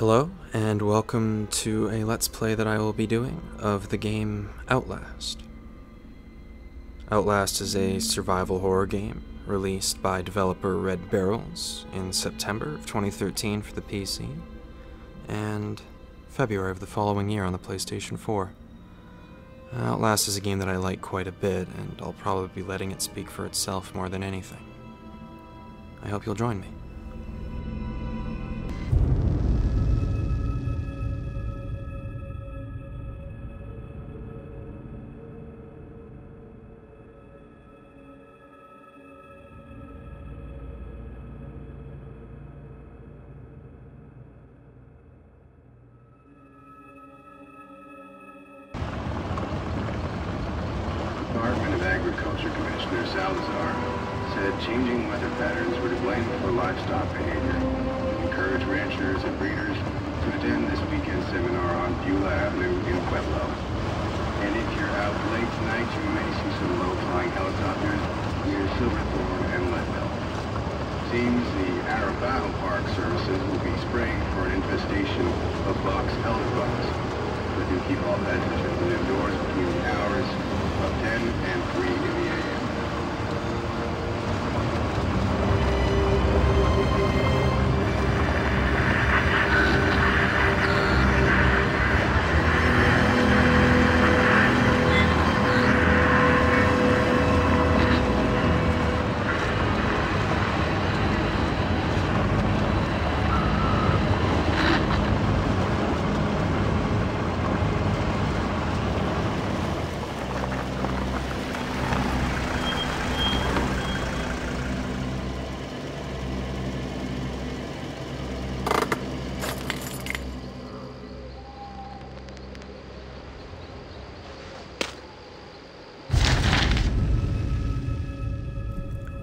Hello, and welcome to a Let's Play that I will be doing of the game Outlast. Outlast is a survival horror game released by developer Red Barrels in September of 2013 for the PC, and February of the following year on the PlayStation 4. Uh, Outlast is a game that I like quite a bit, and I'll probably be letting it speak for itself more than anything. I hope you'll join me.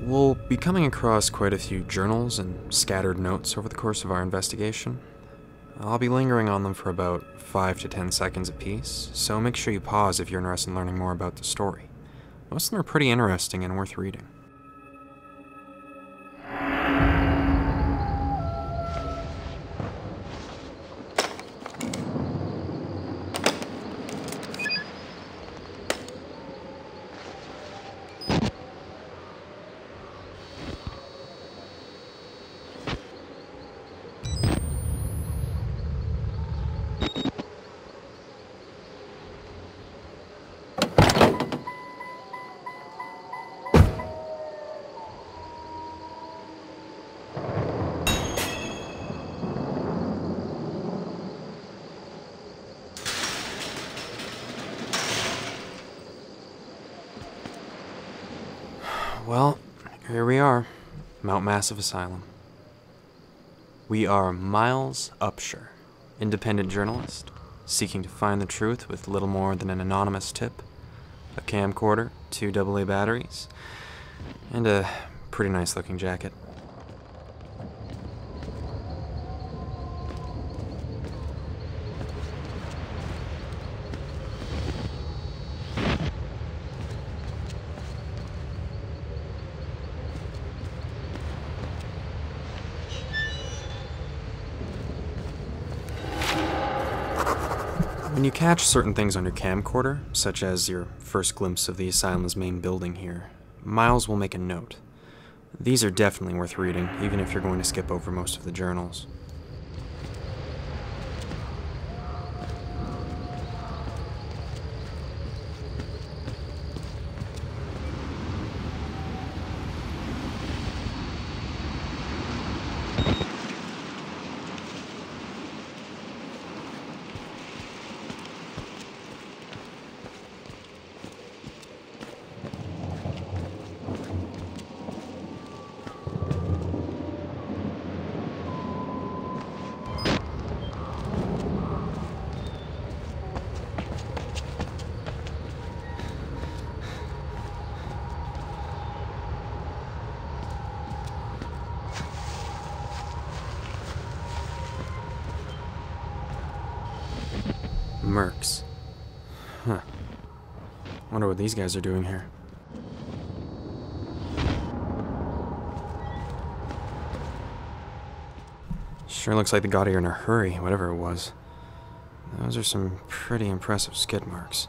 We'll be coming across quite a few journals and scattered notes over the course of our investigation. I'll be lingering on them for about 5 to 10 seconds apiece, so make sure you pause if you're interested in learning more about the story. Most of them are pretty interesting and worth reading. Well, here we are Mount Massive Asylum. We are Miles Upshur, independent journalist, seeking to find the truth with little more than an anonymous tip, a camcorder, two AA batteries, and a pretty nice looking jacket. When you catch certain things on your camcorder, such as your first glimpse of the asylum's main building here, Miles will make a note. These are definitely worth reading, even if you're going to skip over most of the journals. Mercs. Huh. Wonder what these guys are doing here. Sure looks like they got here in a hurry, whatever it was. Those are some pretty impressive skid marks.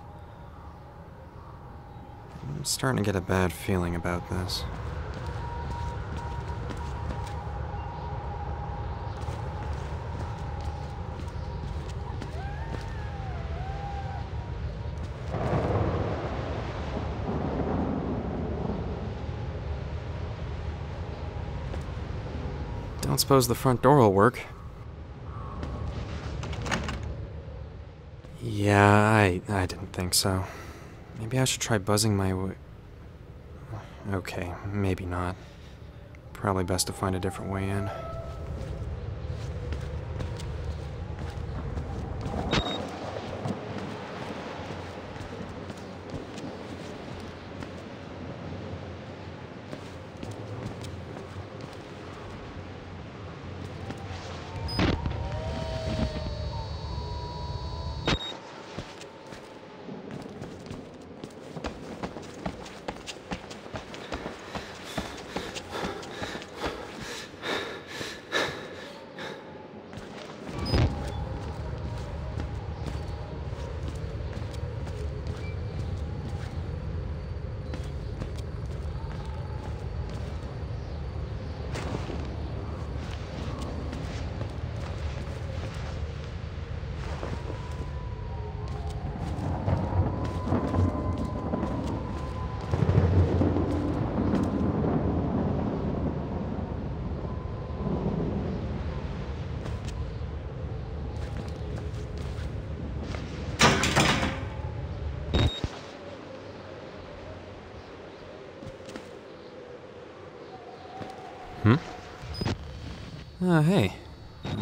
I'm starting to get a bad feeling about this. Suppose the front door will work. Yeah, I I didn't think so. Maybe I should try buzzing my. Okay, maybe not. Probably best to find a different way in. Oh, hey.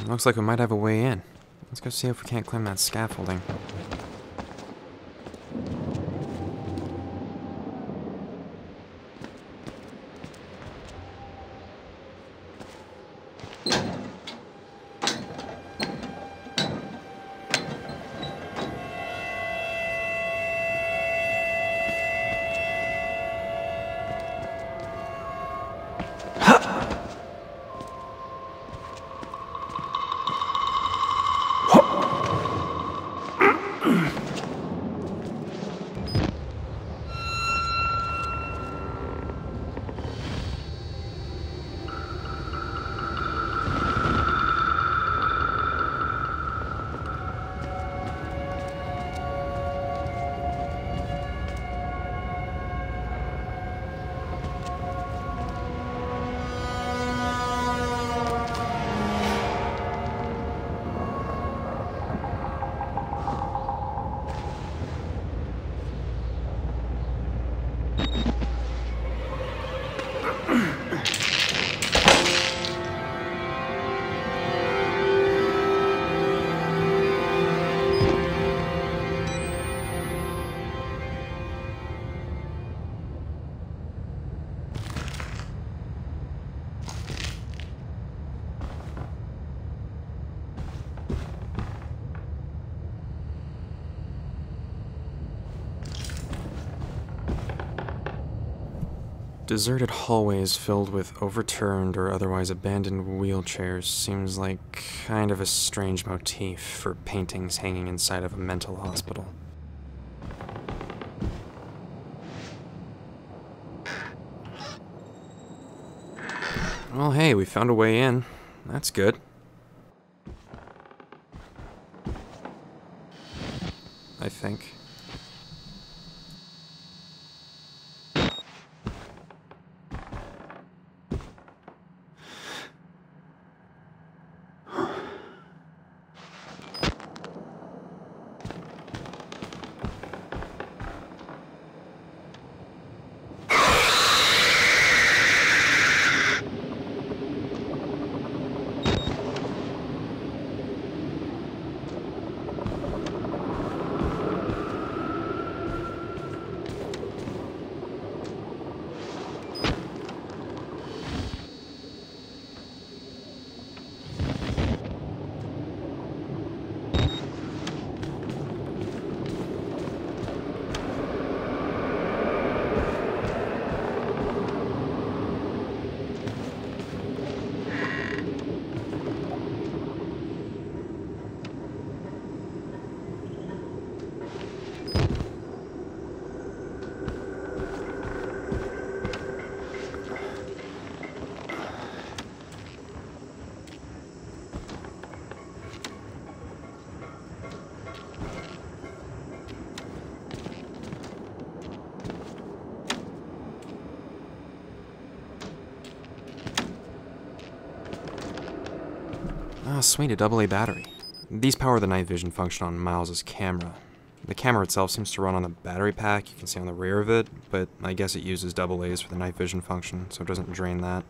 Looks like we might have a way in. Let's go see if we can't climb that scaffolding. Deserted hallways filled with overturned or otherwise abandoned wheelchairs seems like kind of a strange motif for paintings hanging inside of a mental hospital. Well, hey, we found a way in. That's good. I think. Sweet, a AA battery. These power the night vision function on Miles's camera. The camera itself seems to run on the battery pack you can see on the rear of it, but I guess it uses double A's for the night vision function, so it doesn't drain that.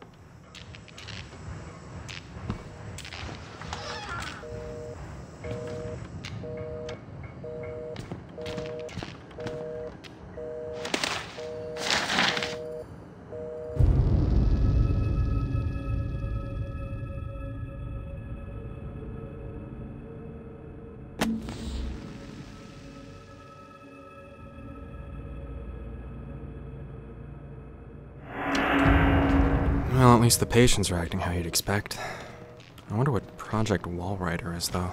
Least the patients are acting how you'd expect. I wonder what Project Walrider is, though.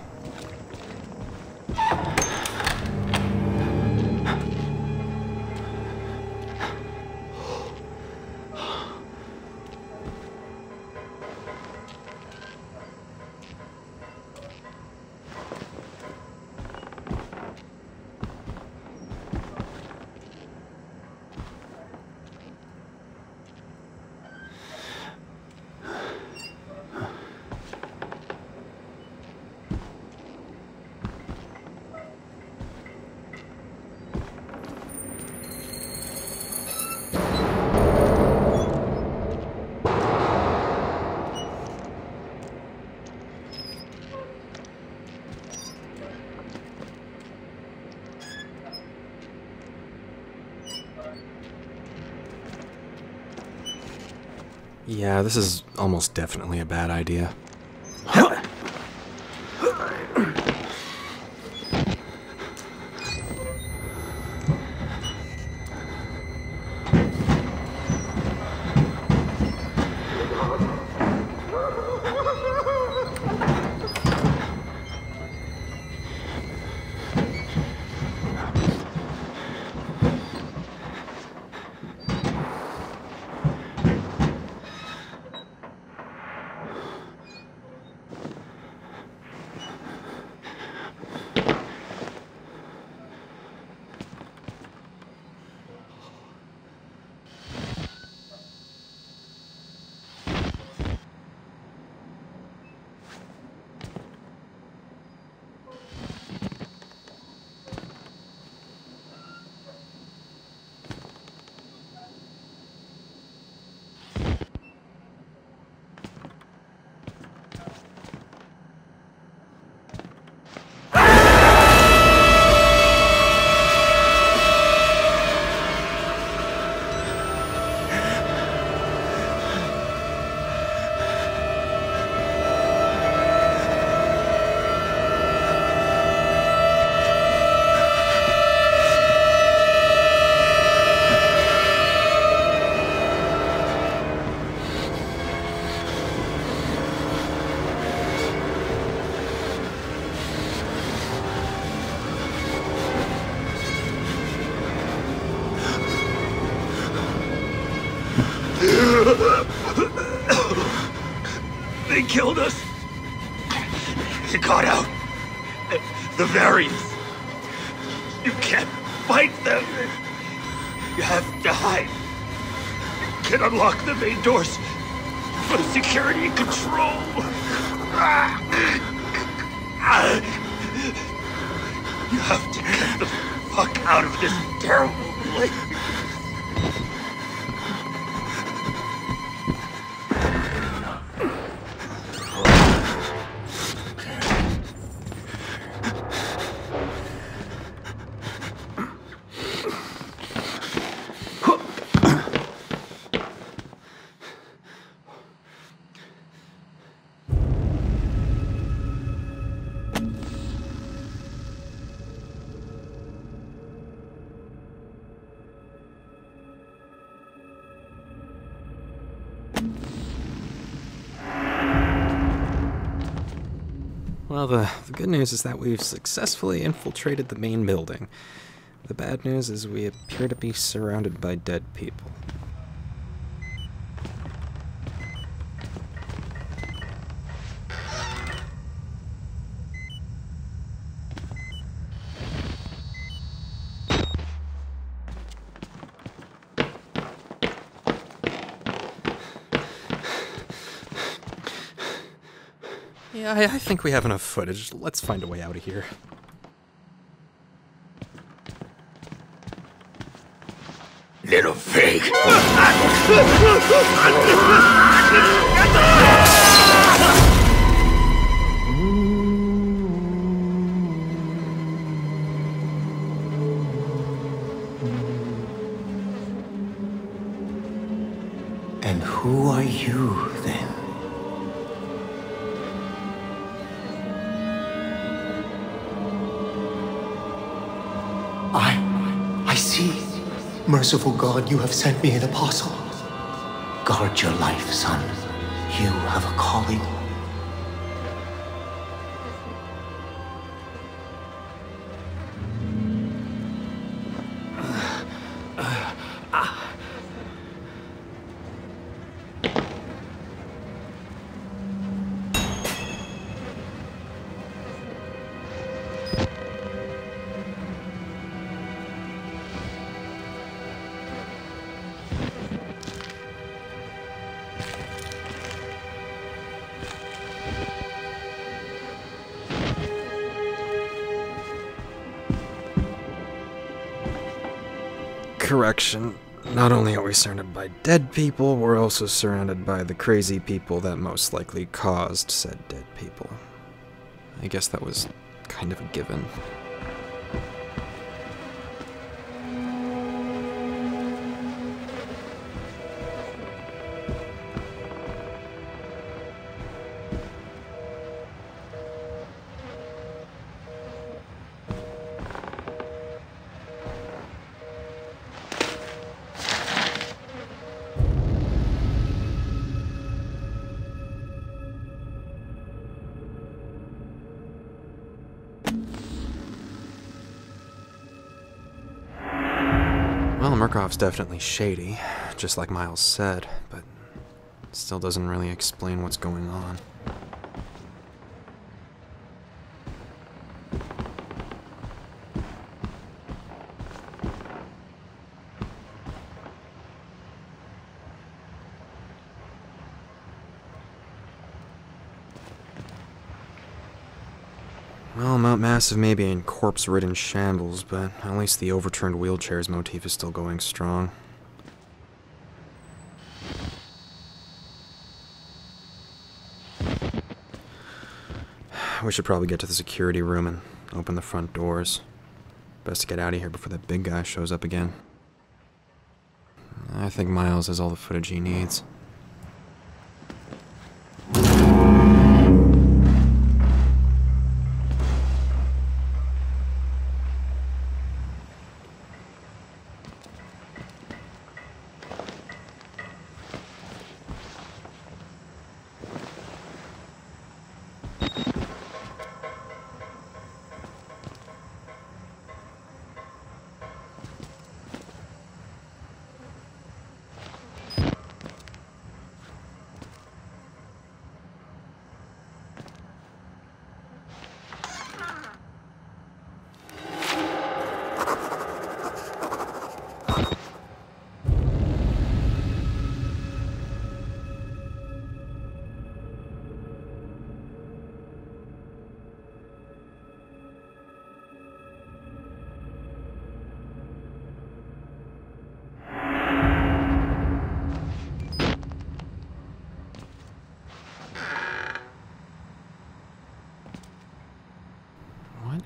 Yeah, this is almost definitely a bad idea. Doors Well, the, the good news is that we've successfully infiltrated the main building. The bad news is we appear to be surrounded by dead people. Think we have enough footage. Let's find a way out of here. Little pig. And who are you, then? Merciful God, you have sent me an apostle. Guard your life, son. You have a calling. Correction. Not only are we surrounded by dead people, we're also surrounded by the crazy people that most likely caused said dead people. I guess that was kind of a given. Murkoff's definitely shady, just like Miles said, but still doesn't really explain what's going on. Mount Massive maybe in corpse ridden shambles, but at least the overturned wheelchairs motif is still going strong. We should probably get to the security room and open the front doors. Best to get out of here before that big guy shows up again. I think Miles has all the footage he needs.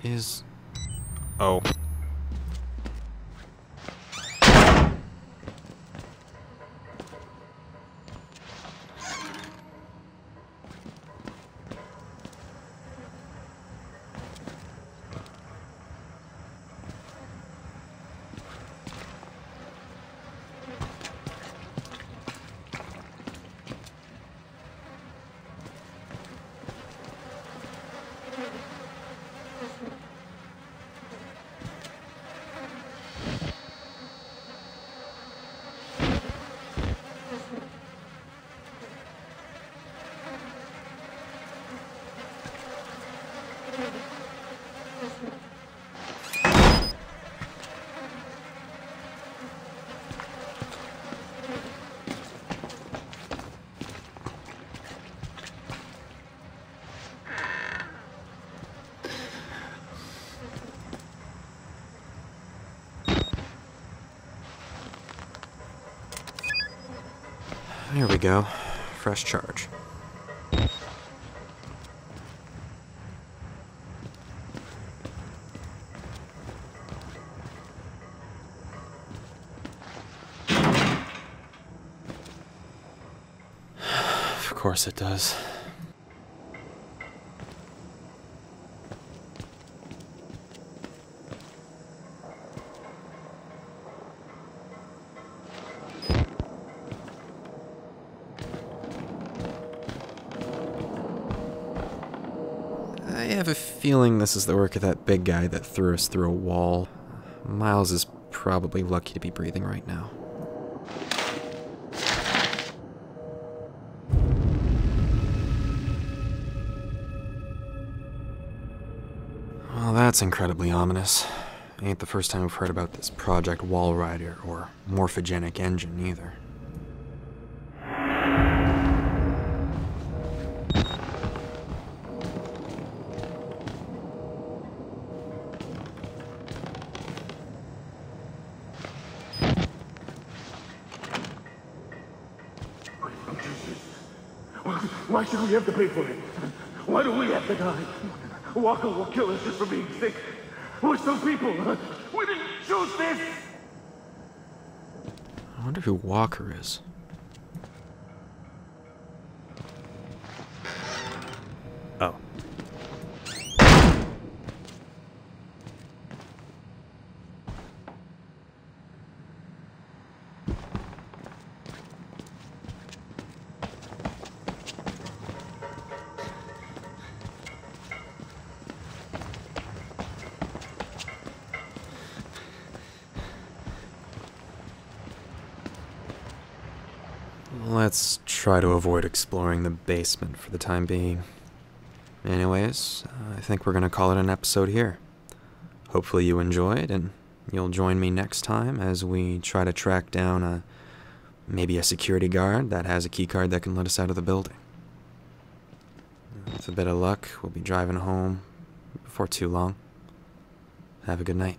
Is. Oh. There we go. Fresh charge. Course it does. I have a feeling this is the work of that big guy that threw us through a wall. Miles is probably lucky to be breathing right now. That's incredibly ominous. Ain't the first time we've heard about this Project Walrider or Morphogenic Engine either. Why should we have to pay for it? Why do we have to die? Walker will kill us just for being sick. We're some people. We didn't choose this. I wonder who Walker is. Oh. Let's try to avoid exploring the basement for the time being. Anyways, uh, I think we're gonna call it an episode here. Hopefully you enjoyed, and you'll join me next time as we try to track down a maybe a security guard that has a keycard that can let us out of the building. With a bit of luck, we'll be driving home before too long. Have a good night.